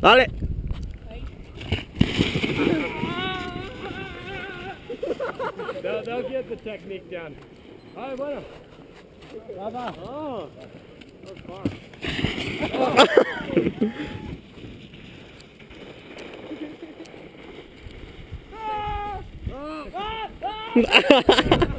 Dale. They'll, they'll get the technique down. Ay, bueno. Baba. Oh, oh that was far. Oh. Ah! Ah! Ah!